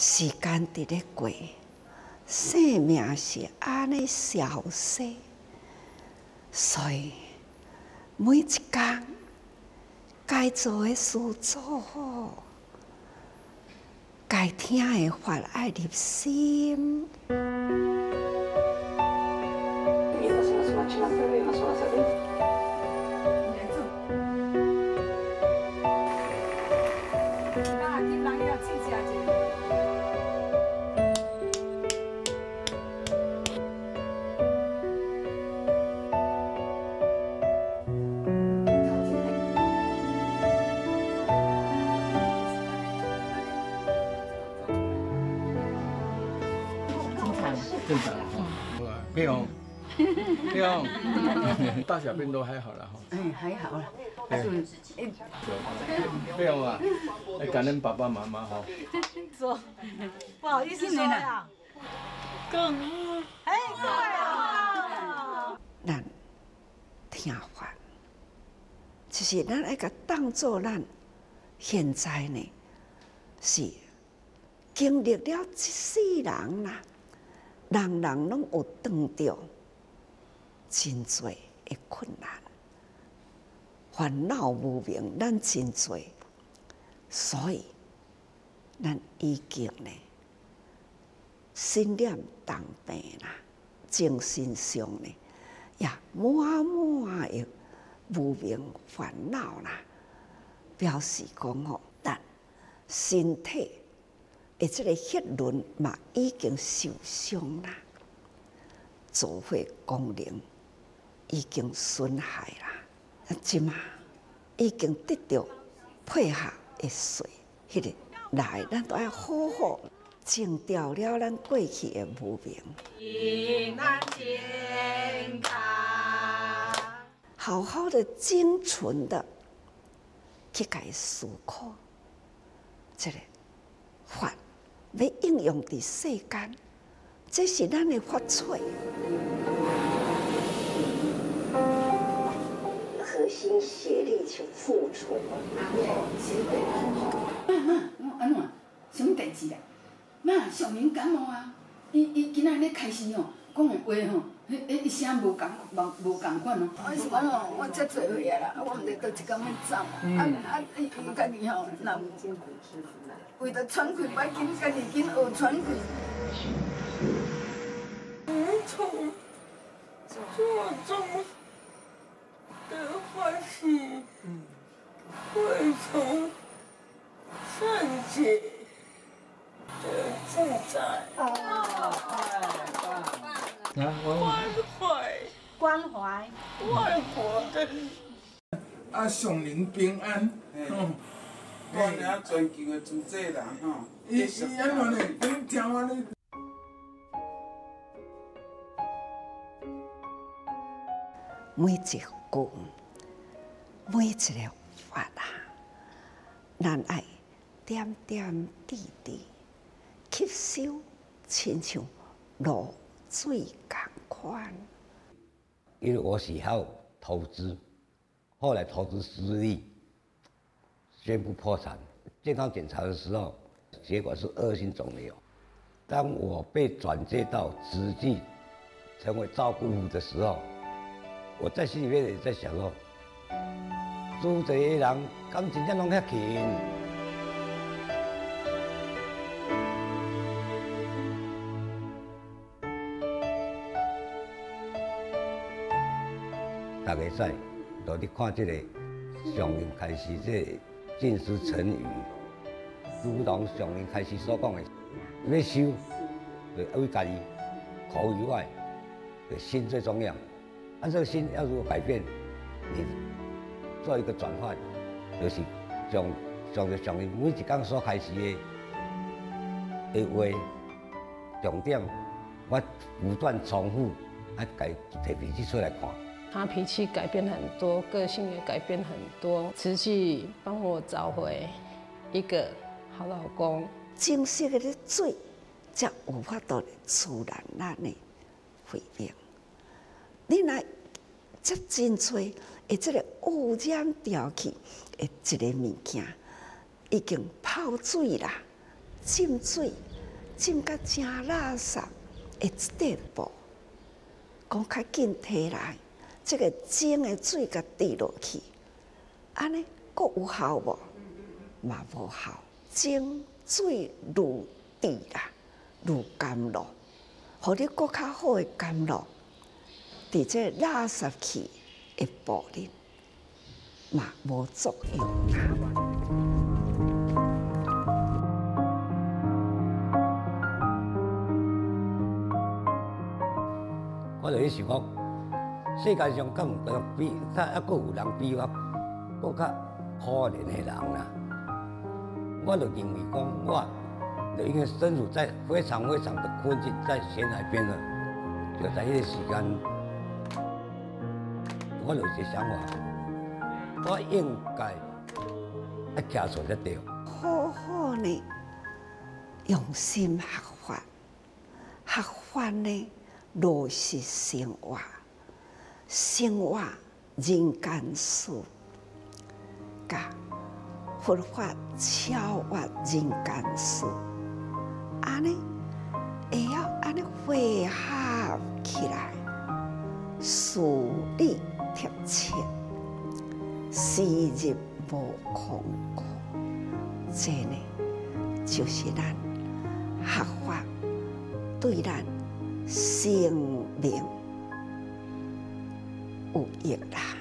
时间伫咧过，生命是安尼消失，所以每一工该做诶事做好，该听诶话爱入心。正常，不用，不用，大小便都还好了哈。嗯，还好了。哎，不用啊，来感恩爸爸妈妈哈。说，不好意思说呀。更，哎，对啊。咱听话，就是咱那个当做咱现在呢，是经历了一世人啦。人人拢有遇到真多的困难，烦恼无明，咱真多，所以咱已经呢，心念当病啦，精神上呢也满满的无明烦恼啦，表示讲哦，但身体。而即个血轮嘛已经受伤啦，造血功能已经损害啦，啊，即嘛已经得到配合的水，迄个来，咱都要好好净掉了咱过去的无明，平安健康，好好的精纯的去改思考，这个法。要应用伫世间，这是咱的发出。核心协力去付出。妈妈，安怎？什么代志啊？妈，小明感冒啊！伊伊今仔日开心哦，讲的话吼。迄迄一声无共无无共款哦。我是讲哦，我遮做岁啊啦，我毋知倒一工要走。啊啊！伊伊家己吼，若为着喘气，摆紧家己紧学喘气。从做中得欢喜，会从善解得自在。关怀，关怀，外婆的啊，上人平安，嗯，我俩全球的主宰人吼，伊伊安怎呢？你听我呢？每一句，每一个话啊，咱爱点点滴滴吸收，亲像落。最感宽，因为我喜好投资，后来投资失利，宣布破产。健康检查的时候，结果是恶性肿瘤。当我被转介到慈济，成为照顾户的时候，我在心里面也在想说：，做这些人，感情怎拢遐轻？大家在，都伫看这个上人开始这进思成语，如同上人开始所讲的，要修，就为家己口以外，心最重要。按这个心要如何改变，你做一个转换，就是从从着上人每一讲所开始的的话重点，我不断重复，啊，改提笔记出来看。他脾气改变很多，个性也改变很多。持续帮我找回一个好老公。正式的水才有法度自然咱的肺病。你来这真吹，而这个污染掉去的这个物件，已经泡水啦、浸水浸甲正垃圾的一地步，讲较紧摕来，这个蒸的水甲滴落去，安尼佫有效无？嘛无效，蒸水愈滴啦，愈甘露，互你佫较好的甘露，伫这垃圾器的部里嘛无作用啦。我就去想讲，世界上敢有人比，他还个有人比我更加可怜的人啦。我就认为讲，我就已经身处在非常非常的困境，在悬海边了。就在迄个时间，我有一个想法，我应该要徛错才对。好好呢，用心学法，学法呢。落实生活，生活人间事，甲佛法超越人间事，安尼会要安尼汇合起来，事理贴切，时日无空过，这呢就是咱学法对咱。生命有益啦。